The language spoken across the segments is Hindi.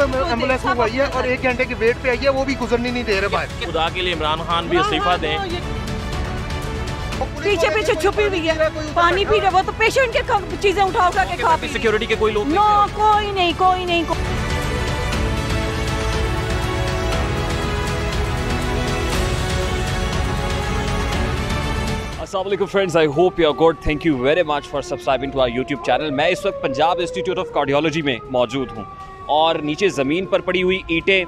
खुद एंबुलेंस मंगवाई है और एक घंटे की वेट पे आई है वो भी गुजरनी नहीं दे रहे बाहर खुदा के लिए इमरान खान भी इस्तीफा दें। पीछे पीछे छुपी हुई है। पानी पी रहे वो तो पेशेंट के चीज़ें उठा उठा के खा पी सिक्योरिटी के कोई लोग नो कोई नहीं कोई नहीं को- Aslam friends I hope you are good thank you very much for subscribing to our YouTube channel मैं इस वक्त पंजाब इंस्टीट्यूट ऑफ़ कार्डियोलॉजी में मौजूद हूँ। और नीचे ज़मीन पर पड़ी हुई ईंटें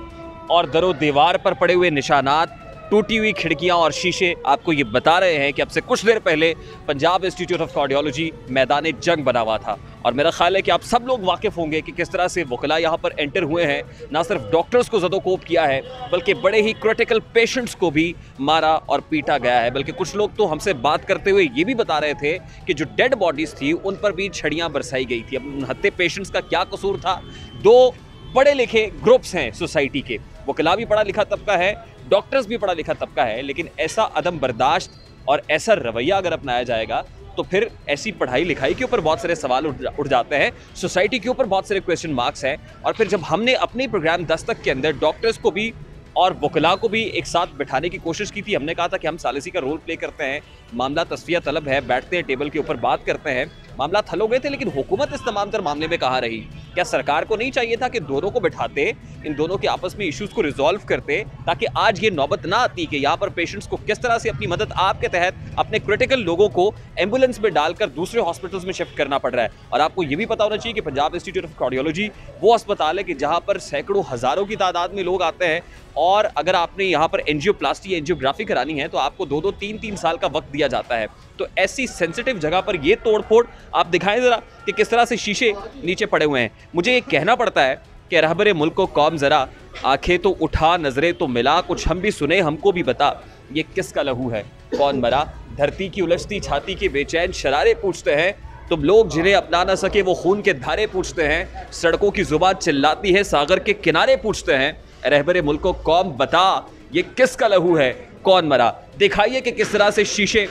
और दरो दीवार पर पड़े हुए निशानात। टूटी हुई खिड़कियाँ और शीशे आपको ये बता रहे हैं कि अब से कुछ देर पहले पंजाब इंस्टीट्यूट ऑफ़ कार्डियोलॉजी मैदान जंग बना हुआ था। और मेरा ख्याल है कि आप सब लोग वाकिफ़ होंगे कि किस तरह से वकला यहाँ पर एंटर हुए हैं। ना सिर्फ़ डॉक्टर्स को जदोकोप किया है, बल्कि बड़े ही क्रिटिकल पेशेंट्स को भी मारा और पीटा गया है। बल्कि कुछ लोग तो हमसे बात करते हुए ये भी बता रहे थे कि जो डेड बॉडीज़ थी, उन पर भी छड़ियाँ बरसाई गई थी। अब हत्ते पेशेंट्स का क्या कसूर था? दो पढ़े लिखे ग्रुप्स हैं सोसाइटी के। वकला भी पढ़ा लिखा तबका है डॉक्टर्स भी पढ़ा लिखा तबका है, लेकिन ऐसा अदम बर्दाश्त और ऐसा रवैया अगर अपनाया जाएगा तो फिर ऐसी पढ़ाई लिखाई के ऊपर बहुत सारे सवाल उठ उठ जाते हैं, सोसाइटी के ऊपर बहुत सारे क्वेश्चन मार्क्स हैं, और फिर जब हमने अपने प्रोग्राम दस तक के अंदर डॉक्टर्स को भी और वकला को भी एक साथ बिठाने की कोशिश की थी, हमने कहा था कि हम सालिसी का रोल प्ले करते हैं, मामला तस्फिया तलब है, बैठते हैं टेबल के ऊपर बात करते हैं, मामला हल हो गए थे, लेकिन हुकूमत इस तमाम तर मामले में कहाँ रही? क्या सरकार को नहीं चाहिए था कि दोनों को बिठाते, इन दोनों के आपस में इश्यूज़ को रिजॉल्व करते, ताकि आज ये नौबत ना आती कि यहाँ पर पेशेंट्स को किस तरह से अपनी मदद आपके तहत अपने क्रिटिकल लोगों को एंबुलेंस में डालकर दूसरे हॉस्पिटल्स में शिफ्ट करना पड़ रहा है। और आपको ये भी पता होना चाहिए कि पंजाब इंस्टीट्यूट ऑफ़ कार्डियोलॉजी वो अस्पताल है कि जहाँ पर सैकड़ों हज़ारों की तादाद में लोग आते हैं, और अगर आपने यहाँ पर एंजियोप्लास्टी एनजियोग्राफी करानी है तो आपको दो दो तीन तीन साल का वक्त दिया जाता है। तो ऐसी सेंसिटिव जगह पर ये तोड़फोड़ आप दिखाएँ ज़रा कि किस तरह से शीशे नीचे पड़े हुए हैं। मुझे ये कहना पड़ता है कि रहबर मुल्क को कौम ज़रा आँखें तो उठा, नज़रें तो मिला, कुछ हम भी सुने, हमको भी बता, ये किसका लहू है? कौन मरा? धरती की उलझती, छाती के बेचैन, शरारे पूछते हैं, तुम लोग जिन्हें अपना ना सके वो खून के धारे पूछते हैं, सड़कों की ज़ुबान चिल्लाती है, सागर के किनारे पूछते हैं, रहबर मुल्क को कौम बता, ये किसका लहू है? कौन मरा? दिखाइए कि किस तरह से शीशे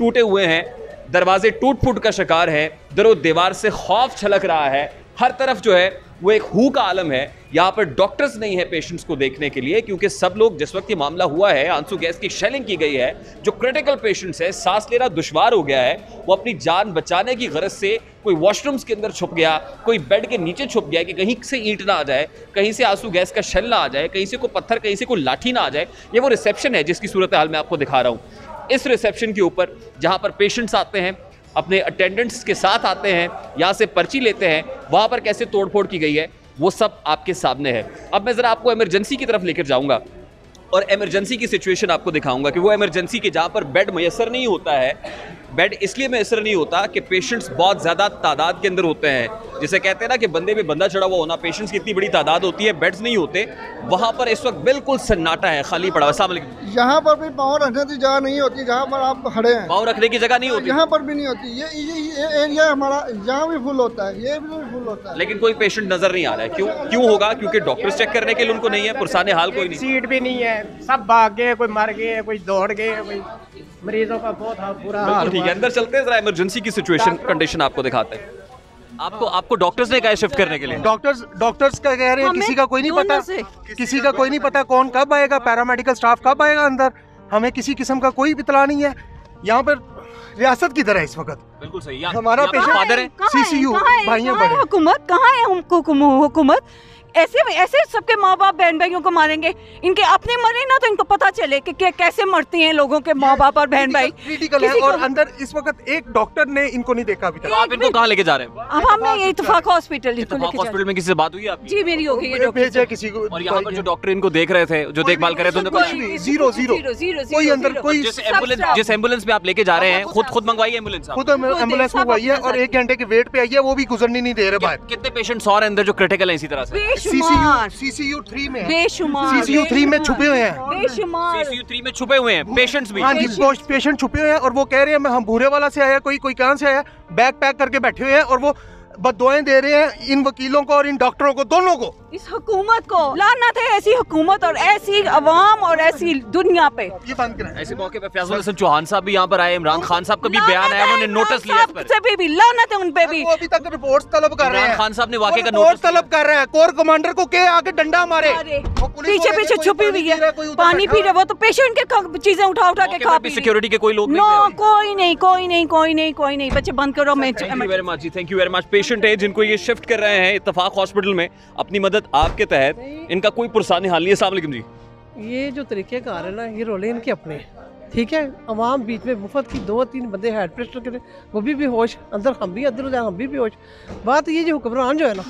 टूटे हुए हैं, दरवाजे टूट फूट का शिकार हैं दरो दीवार से खौफ छलक रहा है। हर तरफ़ जो है, वो एक हु का आलम है। यहाँ पर डॉक्टर्स नहीं है पेशेंट्स को देखने के लिए, क्योंकि सब लोग, जिस वक्त ये मामला हुआ है, आँसू गैस की शेलिंग की गई है, जो क्रिटिकल पेशेंट्स है, सांस लेना दुशवार हो गया है, वो अपनी जान बचाने की गरज से कोई वॉशरूम्स के अंदर छुप गया, कोई बेड के नीचे छुप गया कि कहीं से ईंट ना आ जाए, कहीं से आँसू गैस का शेल ना आ जाए, कहीं से कोई पत्थर, कहीं से कोई लाठी ना आ जाए, ये वो रिसेप्शन है जिसकी सूरत हाल मैं आपको दिखा रहा हूँ। इस रिसेप्शन के ऊपर, जहाँ पर पेशेंट्स आते हैं, अपने अटेंडेंट्स के साथ आते हैं, यहाँ से पर्ची लेते हैं, वहाँ पर कैसे तोड़फोड़ की गई है, वो सब आपके सामने है। अब मैं ज़रा आपको इमरजेंसी की तरफ़ लेकर जाऊँगा और इमरजेंसी की सिचुएशन आपको दिखाऊँगा कि वो इमरजेंसी के जहाँ पर बेड मैसर नहीं होता है बेड इसलिए मैसर नहीं होता कि पेशेंट्स बहुत ज़्यादा तादाद के अंदर होते हैं। जिसे कहते हैं ना कि बंदे पे बंदा चढ़ा हुआ होना पेशेंट्स की इतनी बड़ी तादाद होती है बेड्स नहीं होते। वहाँ पर इस वक्त बिल्कुल सन्नाटा है खाली पड़ा हुआ अस्सलाम वालेकुम। यहाँ पर भी पाँव रखने की जगह नहीं होती जहाँ पर आप खड़े हैं। पाँव रखने की जगह नहीं होती। यहाँ पर भी नहीं होती। ये ये, ये एरिया हमारा यहाँ भी फुल होता है ये भी फुल होता है। लेकिन कोई पेशेंट नज़र नहीं आ रहा है। क्यों क्यों होगा? क्योंकि डॉक्टर्स चेक करने के लिए उनको नहीं है पुरसाने हाल कोई नहीं। सीट भी नहीं है सब भाग गए कोई मर गए कोई दौड़ गए कोई मरीजों का बहुत बुरा बिल्कुल ठीक है अंदर चलते हैं जरा इमरजेंसी की सिचुएशन कंडीशन आपको दिखाते हैं। आपको आपको डॉक्टर्स ने कहा शिफ्ट करने के लिए? डॉक्टर्स डॉक्टर्स का कह रहे हैं किसी का कोई नहीं पता। से। किसी का कोई नहीं पता कौन कब आएगा पैरामेडिकल स्टाफ कब आएगा अंदर। हमें किसी किस्म का कोई इतला नहीं है। यहाँ पर रियासत की तरह इस वक्त। बिल्कुल सही। हमारा patient- फादर है। कहाँ है? CCU, कहाँ है? भाइयाँ कहाँ है हुकूमत? कहाँ है हुकूमत? ऐसे ऐसे सबके माँ बाप बहन भाइयों को मारेंगे। इनके अपने मरे ना तो इनको पता चले कि, कैसे मरते हैं लोगों के माँ बाप और बहन भाई क्रिटिकल है और अंदर इस वक्त एक डॉक्टर ने इनको नहीं देखा अभी तक। आप इनको कहाँ लेके जा रहे हैं? अब हमने इतफाक हॉस्पिटल। हॉस्पिटल में किसी से बात हुई है आपकी? जी मेरी हो गई है किसी को। और यहाँ पर जो डॉक्टर इनको देख रहे थे जो देखभाल कर रहे थे उन्होंने। ज़ीरो ज़ीरो ज़ीरो, ज़ीरो, कोई अंदर कोई जिस एंबुलेंस जिस एंबुलेंस में आप लेके जा रहे हैं खुद खुद मंगवाई एंबुलेंस खुद एंबुलेंस मंगवाई है और एक घंटे के वेट पे आई है वो भी गुजरनी नहीं दे रहे बाहर। कितने पेशेंट्स और हैं अंदर जो क्रिटिकल हैं इसी तरह से? बेशुमार। सीसीयू थ्री में बेशुमार। सीसीयू थ्री में छुपे हुए हैं। बेशुमार। सीसीयू थ्री में छुपे हुए हैं। पेशेंट्स भी। हाँ जी पेशेंट छुपे हुए हैं और वो कह रहे हैं मैं हम भूरे वाला से आया कोई कोई कहाँ से आया बैग पैक करके बैठे हुए हैं और वो बदुआएँ दे रहे हैं इन वकीलों को और इन डॉक्टरों को दोनों को। इस हुकूमत को। लानत है ऐसी हुकूमत और ऐसी अवाम और ऐसी दुनिया पे। ये बंद करें। ऐसे मौके पे फैजल हसन चौहान साहब भी यहाँ पर आए इमरान खान साहब का भी बयान आया उन्होंने नोटिस लिया इस पर। से भी, भी लानत है उन पे भी। वो अभी तक रिपोर्ट्स तलब कर रहे इमरान हैं। खान साहब ने वाकई का नोटिस तलब कर रहे हैं। कोर कमांडर को के आके डंडा मारे। पीछे पीछे छुपी हुई है। पानी पी रहे। वो तो पेशेंट के चीज़ें उठा उठा के खा पी सिक्योरिटी के कोई लोग नो नहीं कोई नहीं कोई नहीं कोई नहीं कोई नहीं बच्चे बंद करो मैं thank you very much ji thank you very much patient है जिनको ये शिफ्ट कर रहे हैं इतफाक हॉस्पिटल में अपनी मदद आपके तहत इनका कोई पुरसानी हाल नहीं। है अस्सलाम जी। ये जो तरीके कार है ना ये रोले इनके अपने। ठीक है? अवाम बीच में मुफ़्त की दो तीन बंदे हेड प्रेशर के वो भी बेहोश अंदर हम भी अंदर हो जाए हम भी बेहोश। बात ये जो हुक्मरान जो है ना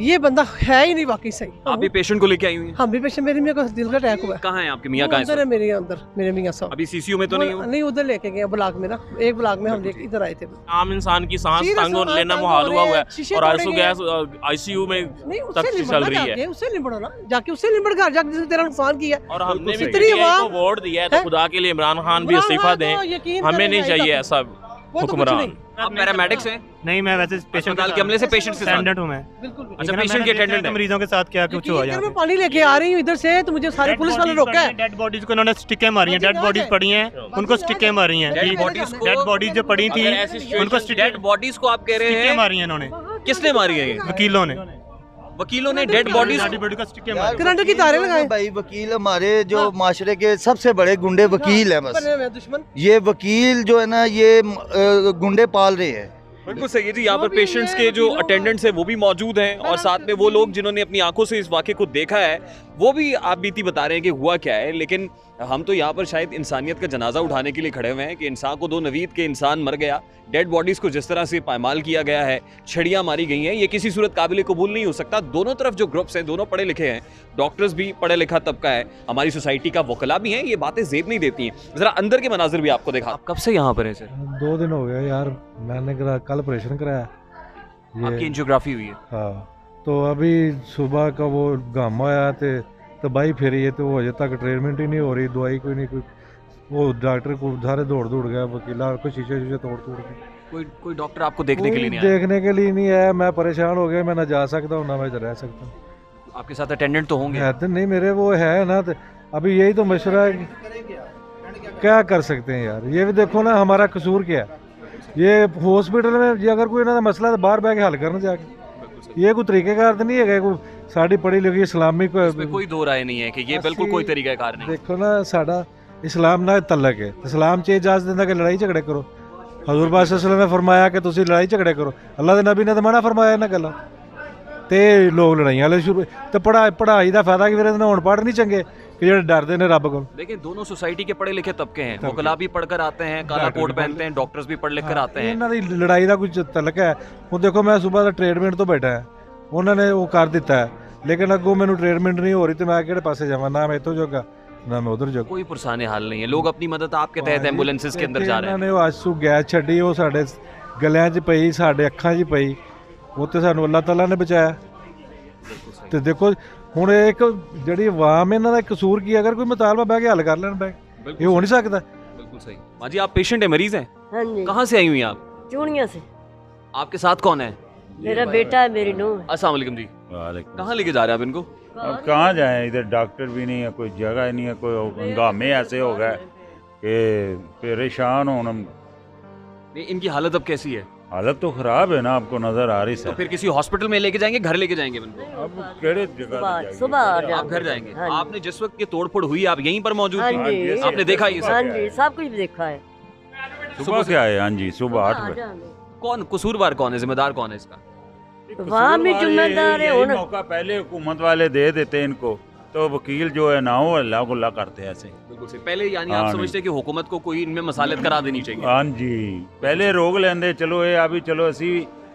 ये बंदा है ही नहीं वाकई सही। आप भी पेशेंट को लेके आई हुई हैं? हम भी पेशेंट मेरी मेरे को दिल का अटैक हुआ है। कहाँ हैं आपके मियाँ? कहाँ अंदर है मेरे अंदर मेरे मियाँ साहब। अभी सीसीयू में तो नहीं हो नहीं उधर लेके गए ब्लॉक में ना। एक ब्लॉक में हम लेके इधर आए थे। आम इंसान की सांस तंग और लेना मुहाल हुआ हुआ है और तोड़े गैस आईसीयू में तक चल रही है। उससे निबड़ना जाके उससे निबड़ कर जाके जिसने तेरा नुकसान किया। और हमने भी वोट दिया है तो खुदा के लिए इमरान खान भी इस्तीफा खान दें। तो हमें नहीं चाहिए ऐसा तो हुक्मरान। आप पैरामेडिक्स हैं? नहीं मैं वैसे पेशेंट के हमले से पेशेंट से अटेंडेंट हूँ मैं। बिल्कुल अच्छा पेशेंट के है अटेंडेंट मरीजों के साथ क्या कुछ हुआ मैं पानी लेके आ रही हूँ इधर से तो मुझे सारे पुलिस वाले रोका है डेड बॉडीज को इन्होंने स्टिकें मारी हैं डेड बॉडीज पड़ी हैं उनको स्टिकें मारी हैं। डेड बॉडीज को डेड बॉडीज जो पड़ी थी उनको डेड बॉडीज को आप कह रहे स्टिकें हैं? मारी हैं इन्होंने। किसने मारी है ये? वकीलों ने। वकीलों ने डेड बॉडीज डेड बॉडी का स्टिकें मारी करंट की तारे लगाए। भाई वकील हमारे जो माशरे के सबसे बड़े गुंडे वकील है बस। हैं दुश्मन। ये वकील जो है ना ये गुंडे पाल रहे हैं। बिल्कुल सही है जी यहाँ पर पेशेंट्स के जो अटेंडेंट्स हैं वो भी मौजूद हैं और साथ में वो लोग जिन्होंने अपनी आँखों से इस वाक्य को देखा है वो भी आप बीती बता रहे हैं कि हुआ क्या है लेकिन हम तो यहाँ पर शायद इंसानियत का जनाजा उठाने के लिए खड़े हुए हैं कि इंसान को दो नवीद के इंसान मर गया डेड बॉडीज़ को जिस तरह से पायमाल किया गया है छड़ियाँ मारी गई हैं ये किसी सूरत काबिल कबूल नहीं हो सकता। दोनों तरफ़ जो ग्रुप्स हैं दोनों पढ़े लिखे हैं डॉक्टर्स भी पढ़े लिखा तबका है हमारी सोसाइटी का वकला भी हैं ये बातें जेब नहीं देती हैं। ज़रा अंदर के मनाजिर भी आपको देखा। आप कब से यहाँ पर हैं सर दो दिन हो गया यार मैंने कल ऑपरेशन कराया। आपकी एंजियोग्राफी हुई है। हाँ। तो अभी सुबह का वो गामा आया थे तबाही फेरी है तो वो अजे तक ट्रीटमेंट ही नहीं हो रही दवाई कोई नहीं कोई वो डॉक्टर को सारे दौड़ दौड़ गया वकीला को शीशे शीशे तोड़ तोड़ के। कोई कोई डॉक्टर आपको देखने के लिए नहीं देखने के लिए नहीं आया मैं परेशान हो गया मैं ना जा सकता हूँ ना मैं रह सकता हूँ। आपके साथ अटेंडेंट तो होंगे? तो नहीं मेरे वो है ना तो अभी यही तो मशवरा है क्या कर सकते हैं यार? ये भी देखो ना हमारा कसूर क्या है? ये हॉस्पिटल में ये अगर कोई ना मसला तो बाहर बह के हल करना जाके। ये कोई तरीकेकार नहीं है कोई ਸਾਡੀ ਪੜ੍ਹੀ ਲਿਖੀ कोई दो राय नहीं है कि ये बिल्कुल कोई तरीकाकार नहीं ਦੇਖੋ ਨਾ ਸਾਡਾ ਇਸਲਾਮ ਨਾਲ ਤਲਕ ਹੈ। ਇਸਲਾਮ ਚ ਇਹ ਇਜਾਜ਼ਤ ਦਿੰਦਾ ਕਿ ਲੜਾਈ ਝਗੜੇ ਕਰੋ। ਹਜ਼ੂਰ ਪਾਕ ਸੱਲੱਲਾਹੁ ਅਲੈਹਿ ਨੇ ਫਰਮਾਇਆ ਕਿ ਤੁਸੀਂ ਲੜਾਈ ਝਗੜੇ ਕਰੋ। ਅੱਲਾ ਦੇ ਨਬੀ ਨੇ ਤਾਂ ਮਨਾ ਫਰਮਾਇਆ ਇਹਨਾਂ ਗੱਲਾਂ। ਤੇ ਲੋਕ ਲੜਾਈਆਂ ਵਾਲੇ ਸ਼ੁਰੂ ਤੇ ਪੜ੍ਹਾਈ ਪੜ੍ਹਾਈ ਦਾ ਫਾਇਦਾ ਕੀ ਵੀਰੇ ਹੁਣ ਪੜ੍ਹ ਨਹੀਂ ਚੰਗੇ? ਕਿ ਜਿਹੜੇ ਡਰਦੇ ਨੇ ਰੱਬ ਕੋਲ लेकिन दोनों सोसाइटी के पढ़े लिखे तबके हैं तबके। वकला भी पढ़कर आते हैं काला डॉक्टर कोट भी पढ़ पहनते हैं डॉक्टर्स भी पढ़ लिख कर आते हैं ਇਹਨਾਂ ਦੀ ਲੜਾਈ ਦਾ ਕੁਝ ਤਲਕ ਹੈ ਹੁਣ ਦੇਖੋ ਮੈਂ ਸਵੇਰ ਦਾ ਟ੍ਰੀਟਮੈਂਟ ਤੋਂ ਬੈਠਾ ਹਾਂ ਉਹਨਾਂ ਨੇ ਉਹ ਕਰ ਦਿੱਤਾ ਹੈ ਲੇਕਿਨ ਅੱਗੋਂ ਮੈਨੂੰ ਟ੍ਰੀਟਮੈਂਟ ਨਹੀਂ ਹੋ ਰਹੀ ਤੇ ਮੈਂ ਕਿਹੜੇ ਪਾਸੇ ਜਾਵਾਂ ਨਾ ਮੈਂ ਇੱਥੋਂ ਜੋਗਾ ਨਾ ਮੈਂ ਉਧਰ ਜੋਗਾ कोई पुरसाने हाल नहीं है लोग अपनी मदद आपके तहत एम्बुलेंसेस के अंदर जा रहे ਇਹਨਾਂ हैं ਨੇ ਉਹ ਆਸੂ ਗੈਸ ਛੱਡੀ ਉਹ ਸਾਡੇ ਗਲਿਆਂ 'ਚ ਪਈ ਸਾਡੇ ਅੱਖਾਂ 'ਚ ਪਈ ਉਹ ਤੇ ਸਾਨੂੰ ਅੱਲਾਹ ਤਾਲਾ ਨੇ ਬਚਾਇਆ ਤੇ ਦੇਖੋ ਹੁਣ ਇਹ ਇੱਕ ਜਿਹੜੀ ਆਵਾਮ ਇਹਨਾਂ ਦਾ ਕਸੂਰ ਕੀ ਹੈ? ਅਗਰ ਕੋਈ ਮੁਤਾਲਬਾ ਬਹਿ ਕੇ ਹੱਲ ਕਰ ਲੈਣ ਬਹਿ ਕੇ। ਇਹ ਹੋ ਨਹੀਂ ਸਕਦਾ बिल्कुल सही माँ जी आप पेशेंट है मरीज हैं हाँ जी कहाँ से आई हुई हैं आप चूड़िया से आपके साथ कौन है मेरा बेटा है मेरी नूह है अस्सलाम वालेकुम जी कहाँ लेके जा रहे हैं आप इनको अब कहाँ जाएं इधर डॉक्टर भी नहीं है कोई जगह नहीं है कोई हंगामे ऐसे हो गए कि परेशान होना नहीं इनकी हालत अब कैसी है हालत तो खराब है ना आपको नज़र आ रही सर। तो फिर किसी हॉस्पिटल में लेके जाएँगे घर लेके जाएँगे अब केड़े जगह सुबह। आप घर जाएँगे। हाँ आपने जिस वक्त ये तोड़फोड़ हुई आप यहीं पर मौजूद हाँ थी? आपने देखा ये हाँ सब जी सब कुछ देखा है। सुबह क्या है हाँ जी सुबह आठ बजे। कौन कसूरवार कौन है जिम्मेदार कौन है इसका? वहाँ भी जिम्मेदार है मौका पहले हुकूमत वाले दे देते इनको। तो वकील जो है ना वो अल्लाह गुल्ला करते हैं ऐसे बिल्कुल सही पहले यानी हाँ आप नहीं। समझते हैं कि हुकूमत को कोई इनमें मसालत करा देनी चाहिए हाँ जी ਪਹਿਲੇ ਰੋਗ ਲੈਂਦੇ ਚਲੋ ਇਹ ਆ ਵੀ ਚਲੋ ਅਸੀਂ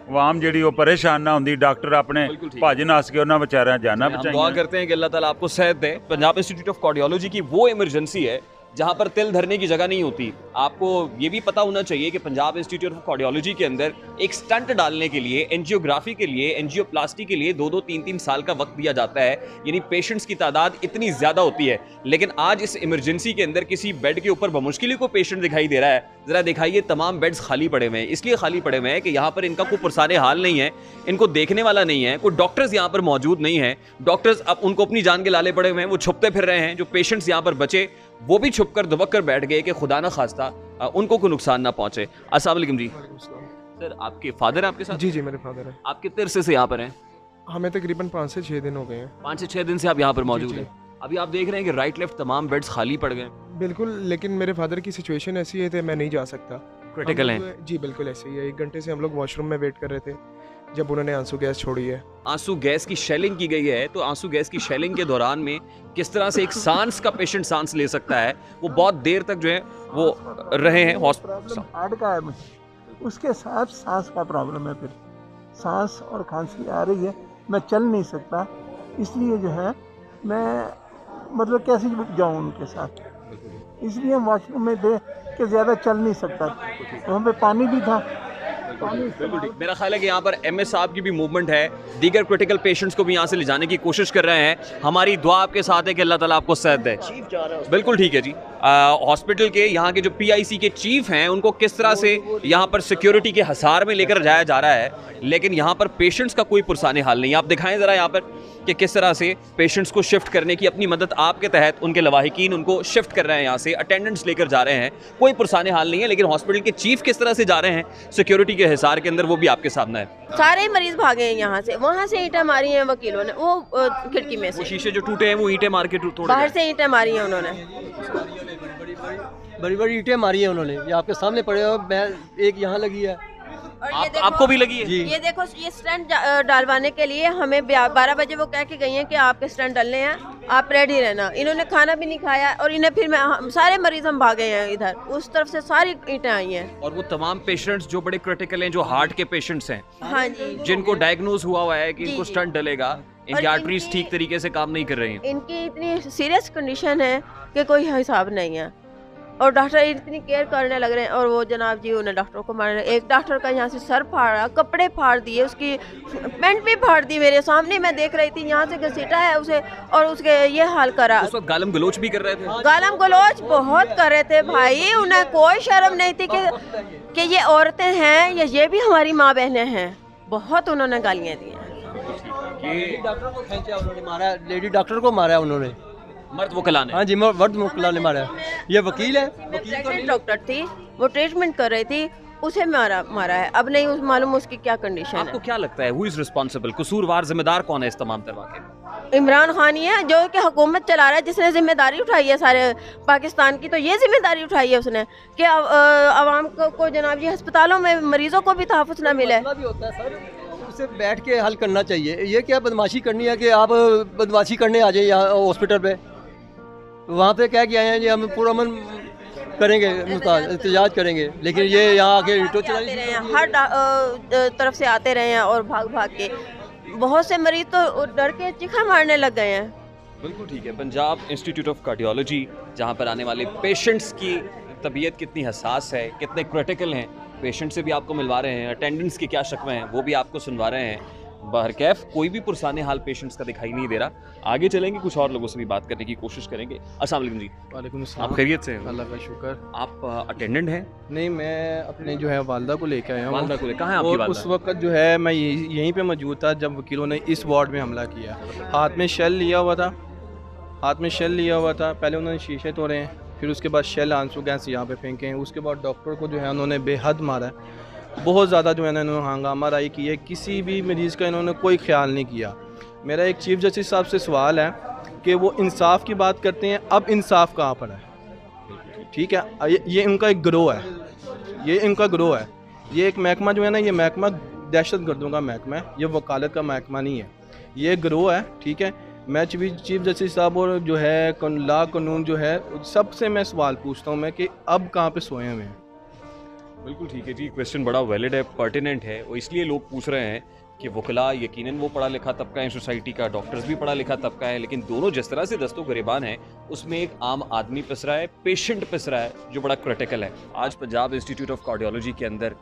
ਆਵਾਮ ਜਿਹੜੀ ਉਹ ਪਰੇਸ਼ਾਨ ਨਾ ਹੁੰਦੀ ਡਾਕਟਰ ਆਪਣੇ ਬਿਲਕੁਲ ठीक ਭੱਜ ਨੱਸ ਕੇ ਉਹਨਾਂ ਵਿਚਾਰਿਆਂ ਜਾਨਾਂ हम दुआ ਬਚਾਈਆਂ करते हैं कि अल्लाह ताला आपको सेहत दे पंजाब इंस्टीट्यूट ऑफ कार्डियोलॉजी की वो इमरजेंसी है जहाँ पर तिल धरने की जगह नहीं होती। आपको ये भी पता होना चाहिए कि पंजाब इंस्टीट्यूट ऑफ़ कार्डियोलॉजी के अंदर एक स्टंट डालने के लिए एनजियोग्राफी के लिए, एंजियोप्लास्टी के लिए दो दो तीन तीन साल का वक्त दिया जाता है। यानी पेशेंट्स की तादाद इतनी ज़्यादा होती है। लेकिन आज इस इमरजेंसी के अंदर किसी बेड के ऊपर बमुश्किल को पेशेंट दिखाई दे रहा है। ज़रा दिखाइए, तमाम बेड्स खाली पड़े हुए हैं। इसलिए खाली पड़े हुए हैं कि यहाँ पर इनका कोई पुरसाने हाल नहीं है, इनको देखने वाला नहीं है, कोई डॉक्टर्स यहाँ पर मौजूद नहीं है। डॉक्टर्स अब उनको अपनी जान के लाले पड़े हुए हैं, वो छुपते फिर रहे हैं, जो पेशेंट्स यहाँ पर बचे वो भी छुप कर दुबक कर बैठ गए कि खुदा ना खास्ता उनको कोई नुकसान ना पहुँचे। वालेकुम जी। सर आपके फादर आपके साथ? जी जी मेरे फादर है। आप कितने अरसे से यहाँ पर हैं? हमें तकरीबन पाँच से छः दिन हो गए हैं। पाँच से छः दिन से आप यहाँ पर मौजूद। हैं। अभी आप देख रहे हैं कि राइट लेफ़्ट तमाम बेड्स खाली पड़ गए। बिल्कुल लेकिन मेरे फादर की सिचुएशन ऐसी है कि मैं नहीं जा सकता। क्रिटिकल हैं। जी बिल्कुल ऐसे ही है। एक घंटे से हम लोग वॉशरूम में वेट कर रहे थे। जब उन्होंने आँसू गैस छोड़ी है। आँसू गैस की शेलिंग की गई है तो आँसू गैस की शेलिंग के दौरान में किस तरह से एक सांस का पेशेंट सांस ले सकता है वो बहुत देर तक जो है वो रहे हैं हॉस्पिटल हार्ट का है मुझे। उसके साथ सांस का प्रॉब्लम है फिर। सांस और खांसी आ रही है मैं चल नहीं सकता। इसलिए जो है मैं मतलब कैसे जाऊँ उनके साथ? इसलिए हम वॉशरूम में थे कि ज़्यादा चल नहीं सकता। वहाँ पे पानी भी था बिल्कुल ठीक। मेरा ख्याल है कि यहाँ पर एम एस साहब की भी मूवमेंट है। दीगर क्रिटिकल पेशेंट्स को भी यहाँ से ले जाने की कोशिश कर रहे हैं। हमारी दुआ आपके साथ है कि अल्लाह ताला आपको सेहत दे। बिल्कुल ठीक है जी। हॉस्पिटल के यहाँ के जो पीआईसी के चीफ हैं उनको किस तरह से यहाँ पर सिक्योरिटी के हसार में लेकर जाया जा रहा है? लेकिन यहाँ पर पेशेंट्स का कोई पुरसाने हाल नहीं आप दिखाएँ ज़रा यहाँ पर कि किस तरह से पेशेंट्स को शिफ्ट करने की अपनी मदद आपके तहत उनके लवाहिकीन उनको शिफ्ट कर रहे हैं यहाँ से। अटेंडेंट्स लेकर जा रहे हैं। कोई पुरसाने हाल नहीं है लेकिन हॉस्पिटल के चीफ किस तरह से जा रहे हैं? सिक्योरिटी के हिसार के अंदर वो भी आपके सामने है। सारे मरीज़ भागे हैं यहाँ से। वहाँ से ईटा मारी हैं वकीलों ने वो खिड़की में से। शीशे जो टूटे हैं वो ईटे मार के बाहर। से ईटे मारी हैं उन्होंने। बड़ी बड़ी ईटे मारी है उन्होंने। ये आपके सामने पड़े हो मैं एक यहाँ लगी है। और ये आप- देखो- आपको भी लगी है? ये देखो ये स्टैंड डालवाने के लिए हमें बारह बजे वो कह के गई हैं कि आपके स्टैंड डलने हैं आप रेडी रहना। इन्होंने खाना भी नहीं खाया और इन्हें फिर मैं हम सारे मरीज़ हम भागे हैं इधर। उस तरफ़ से सारी ईंटें आई हैं। और वो तमाम पेशेंट्स जो बड़े क्रिटिकल हैं जो हार्ट के पेशेंट्स हैं हाँ जी। जिनको डायग्नोज हुआ हुआ है कि इनको। स्टंट डलेगा इनकी इनकी- आर्टरीज ठीक तरीके से काम नहीं कर रही हैं। इनकी इतनी सीरियस कंडीशन है कि कोई हिसाब नहीं है। और डॉक्टर इतनी केयर करने लग रहे हैं और वो जनाब जी उन्हें डॉक्टर को मार रहे हैं। एक डॉक्टर का यहाँ से सर फाड़ा कपड़े फाड़ दिए उसकी पेंट भी फाड़ दी मेरे सामने। मैं देख रही थी यहाँ से घसीटा है उसे और उसके ये हाल करा। उस वक्त गालम गलोच भी कर रहे थे? गालम गलोच बहुत कर रहे थे भाई उन्हें कोई शर्म नहीं थी कि कि ये औरतें हैं या ये भी हमारी माँ बहनें हैं। बहुत उन्होंने गालियाँ दी हैं। लेडी डॉक्टर को मारा लेडी डॉक्टर को मारा उन्होंने। मर्द वकला ने। हाँ जी मर्द मुकला ने मारा। ये वकील है? प्रेग्नेंट डॉक्टर थी वो ट्रीटमेंट कर रही थी उसे मारा मारा है। अब नहीं उस मालूम उसकी क्या कंडीशन आपको क्या लगता है हु इज़ रिस्पॉन्सिबल कसूरवार जिम्मेदार कौन है इस तमाम तरह के? इमरान खान ही है जो कि हुकूमत चला रहा है जिसने ज़िम्मेदारी उठाई है सारे पाकिस्तान की तो ये ज़िम्मेदारी उठाई है उसने कि आवाम को, को जनाब जी अस्पतालों में मरीजों को भी तहफ़ ना मिले। सर उसे बैठ के हल करना चाहिए। ये क्या बदमाशी करनी है कि आप बदमाशी करने आ जाए यहाँ हॉस्पिटल पे? वहाँ पे क्या किया है जी हम पूरा मन करेंगे मुताज- एहतजाज करेंगे। लेकिन ये यहाँ आके हैं हर तरफ़ से आते रहे हैं और भाग भाग के। बहुत से मरीज़ तो डर के चिखा मारने लग गए हैं। बिल्कुल ठीक है पंजाब इंस्टीट्यूट ऑफ़ कार्डियोलॉजी जहाँ पर आने वाले पेशेंट्स की तबीयत कितनी हसास है कितने क्रिटिकल हैं पेशेंट से भी आपको मिलवा रहे हैं अटेंडेंस के क्या शिकवे हैं वो भी आपको सुनवा रहे हैं। बहरकैफ कोई भी पुरसाने हाल पेशेंट्स का दिखाई नहीं दे रहा। आगे चलेंगे कुछ और लोगों से भी बात करने की कोशिश करेंगे। असल जी। वालेकुम आप खैरियत से अल्लाह का शुक्र। आप अटेंडेंट हैं? नहीं मैं अपने जो है वालदा को लेकर आया हूँ। वालदा को ले- कहाँ और उस वक्त जो है मैं यही यहीं पर मौजूद था जब वकीलों ने इस वार्ड में हमला किया। हाथ में शेल लिया हुआ था। हाथ में शेल लिया हुआ था। पहले उन्होंने शीशे तोड़े हैं फिर उसके बाद शेल आँसू गैस यहाँ पे फेंके हैं। उसके बाद डॉक्टर को जो है उन्होंने बेहद मारा। है बहुत ज़्यादा जो है ना इन्होंने हंगामा राई की है किसी भी मरीज़ का इन्होंने कोई ख्याल नहीं किया। मेरा एक चीफ जस्टिस साहब से सवाल है कि वो इंसाफ की बात करते हैं अब इंसाफ कहाँ पर है? ठीक है ये, इनका एक ग्रोह है ये इनका ग्रोह है। ये एक महकमा जो है ना ये महकमा दहशत गर्दों का महकमा है ये वकालत का महकमा नहीं है। ये ग्रोह है ठीक है। मैं चीफ चीफ जस्टिस साहब और जो है ला कानून जो है सबसे मैं सवाल पूछता हूँ मैं कि अब कहाँ पे सोए हुए हैं? बिल्कुल ठीक है जी क्वेश्चन बड़ा वैलिड है पर्टिनेंट है, और इसलिए लोग पूछ रहे हैं कि वकला, यकीनन वो पढ़ा लिखा तबका है सोसाइटी का डॉक्टर्स भी पढ़ा लिखा तबका है, लेकिन दोनों जिस तरह से दस्तों गरीबान है, उसमें एक आम आदमी पिस रहा है पेशेंट पिस रहा है, जो बड़ा क्रिटिकल है। आज पंजाब इंस्टीट्यूट ऑफ़ कार्डियोलॉजी के अंदर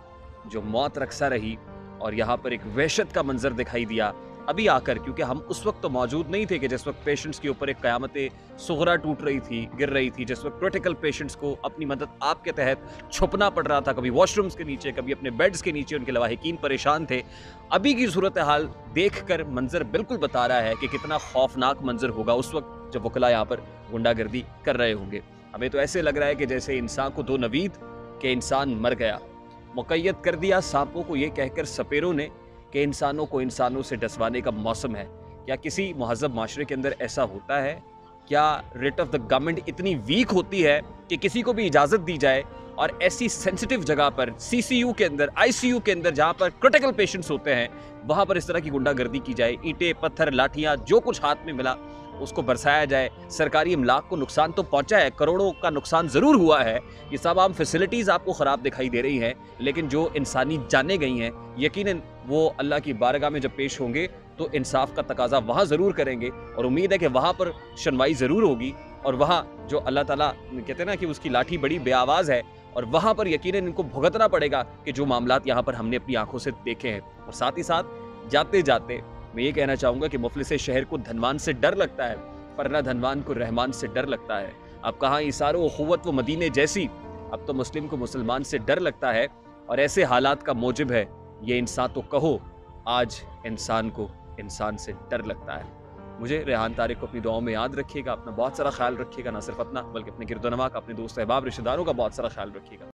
जो मौत रक्सा रही, और यहाँ पर एक वहशत का मंजर दिखाई दिया अभी आकर, क्योंकि हम उस वक्त तो मौजूद नहीं थे कि जिस वक्त पेशेंट्स के ऊपर एक क़यामत सुगरा टूट रही थी, गिर रही थी, जिस वक्त क्रिटिकल पेशेंट्स को अपनी मदद आपके तहत छुपना पड़ रहा था, कभी वॉशरूम्स के नीचे, कभी अपने बेड्स के नीचे, उनके लवाहिकीन परेशान थे। अभी की सूरत हाल देख कर मंजर बिल्कुल बता रहा है कि कितना खौफनाक मंजर होगा उस वक्त, जब वकला यहाँ पर गुंडागर्दी कर रहे होंगे। हमें तो ऐसे लग रहा है कि जैसे इंसान को दो नवीद, के इंसान मर गया। मुकैद कर दिया, सांपों को ये कहकर सपेरों ने कि इंसानों को इंसानों से डसवाने का मौसम है। क्या किसी महजब माशरे के अंदर ऐसा होता है? क्या रेट ऑफ़ द गवर्नमेंट इतनी वीक होती है कि किसी को भी इजाज़त दी जाए और ऐसी सेंसिटिव जगह पर सीसीयू के अंदर आईसीयू के अंदर, जहाँ पर क्रिटिकल पेशेंट्स होते हैं, वहाँ पर इस तरह की गुंडागर्दी की जाए, ईंटें, पत्थर, लाठियाँ, जो कुछ हाथ में मिला उसको बरसाया जाए। सरकारी इमलाक को नुकसान तो पहुँचा है, करोड़ों का नुकसान ज़रूर हुआ है। ये सब आम फैसिलिटीज़ आपको ख़राब दिखाई दे रही हैं, लेकिन जो इंसानी जाने गई हैं यकीन वो अल्लाह की बारगाह में जब पेश होंगे तो इंसाफ का तकाजा वहाँ ज़रूर करेंगे और उम्मीद है कि वहाँ पर सुनवाई ज़रूर होगी और वहाँ जो अल्लाह ताला कहते हैं ना कि उसकी लाठी बड़ी बेआवाज़ है और वहाँ पर यकीनन इनको भुगतना पड़ेगा कि जो मामला यहाँ पर हमने अपनी आँखों से देखे हैं। और साथ ही साथ जाते जाते मैं ये कहना चाहूँगा कि मुफलिस शहर को धनवान से डर लगता है, पर न धनवान को रहमान से डर लगता है। अब कहाँ इसारो ख़ुवत व मदीने जैसी? अब तो मुस्लिम को मुसलमान से डर लगता है, और ऐसे हालात का मौजब है। ये इंसान तो कहो, आज इंसान को इंसान से डर लगता है। मुझे रेहान तारिक को अपनी दुआओं में याद रखिएगा, अपना बहुत सारा ख्याल रखिएगा, ना सिर्फ़ अपना, बल्कि अपने गिरदोनवा का, अपने दोस्त अहबाब, रिश्तेदारों का बहुत सारा ख्याल रखिएगा।